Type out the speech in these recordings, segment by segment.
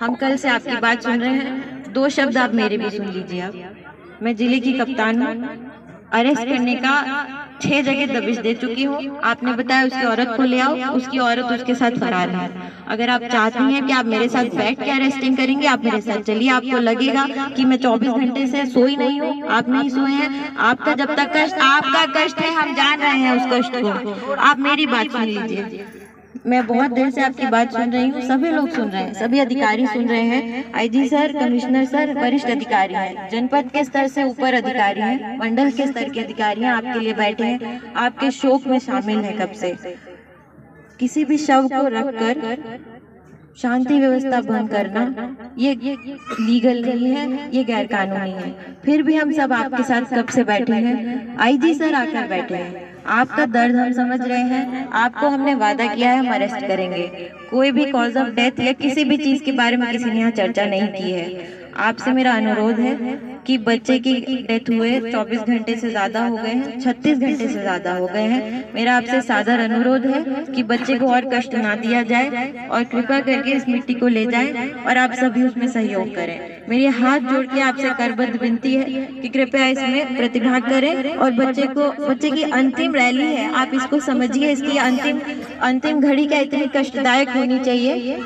हम कल से आपकी बात सुन रहे हैं। दो शब्द आप मेरे भी सुन लीजिए आप। मैं ज़िले की कप्तान हूँ। अरेस्ट करने का छह जगह दबिश दे चुकी हूँ। आपने बताया उसकी औरत को ले आओ उसकी औरत उसके साथ फरार है। अगर आप चाहती हैं कि आप मेरे साथ बैठ के अरेस्टिंग करेंगे आप मेरे साथ चलिए आपको लगेगा कि मैं 24 घंटे से सोई नहीं हूँ आप नहीं सोए हैं आपका जब तक कष्ट आपका कष्ट है हम जान रहे हैं उस कष्ट को आप मेरी बात सुन लीजिए मैं बहुत देर से आपकी बात सुन रही हूँ सभी लोग सुन रहे हैं सभी अधिकारी सुन रहे हैं आईजी सर कमिश्नर सर वरिष्ठ अधिकारी हैं। जनपद के स्तर से ऊपर अधिकारी हैं मंडल के स्तर के अधिकारी हैं आपके लिए बैठे हैं आपके शोक में शामिल हैं कब से? किसी भी शव को रखकर शांति व्यवस्था भंग करना ये लीगल नहीं है ये गैर कानूनी है। फिर भी हम सब आपके साथ कब से बैठे हैं? आईजी सर आकर बैठे हैं। आपका दर्द हम समझ रहे हैं आपको हमने वादा किया है हम अरेस्ट करेंगे। कोई भी कॉज ऑफ़ डेथ या किसी भी चीज़ के बारे में किसी ने यहाँ चर्चा नहीं की है। आपसे मेरा अनुरोध है कि बच्चे की डेथ हुए 24 घंटे से ज़्यादा हो गए हैं 36 घंटे से ज़्यादा हो गए हैं। मेरा आपसे सादर अनुरोध है कि बच्चे को और कष्ट ना दिया जाए और कृपा करके इस मिट्टी को ले जाए और आप सभी उसमें सहयोग करें। मेरी हाथ जोड़ के आपसे करबद्ध विनती है कि कृपया इसमें प्रतिभाग करें और बच्चे को, बच्चे की अंतिम रैली है। आप इसको समझिए, इसकी अंतिम अंतिम घड़ी क्या इतनी कष्टदायक होनी चाहिए?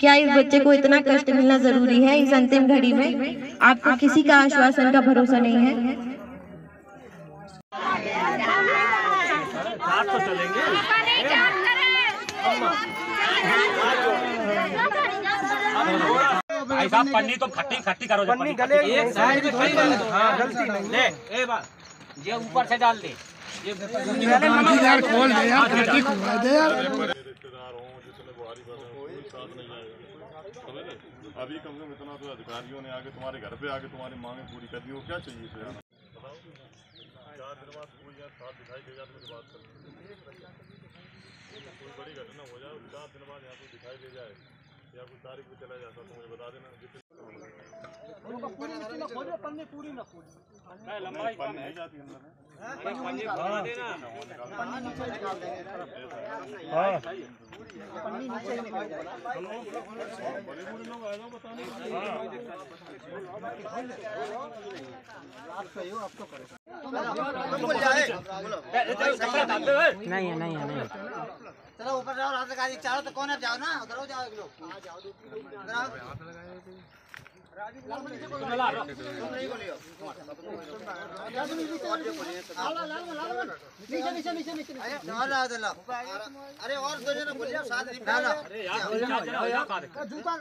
क्या इस बच्चे को इतना कष्ट मिलना ज़रूरी है इस अंतिम घड़ी में? आपको किसी का आश्वासन का भरोसा नहीं है? भाई साहब पन्नी तो खट्टी खट्टी करो पन्नी गले एक साइड में खड़ी हाँ गलती नहीं। ले ए बात ये ऊपर से डाल दे। ये यार खोल दे यार दे यार रिश्तेदार हो जिसने बुहारी पर कोई साथ नहीं आएगा अभी कम से कम इतना तो अधिकारियों ने आके तुम्हारे घर पे आके तुम्हारी मांगे पूरी कर दी हो क्या चाहिए चार दिन बाद कोई या साथ दिखाई दे जाए तो बात कर कोई बड़ी घटना हो जाए चार दिन बाद यहाँ कोई दिखाई दे जाए या कोई तारीख पे चला जाता तो मुझे बता देना। लंबाई नहीं जाती अंदर में। पन्नी बना देना। बड़े बूढ़े लोग आए ना बताने नहीं है नहीं है नहीं चलो ऊपर जाओ रात लगा चारों तो कौन है? जाओ ना उधर जाओ एक लोग। हाँ जाओ अरे और दो जने बोलिए साथ झुका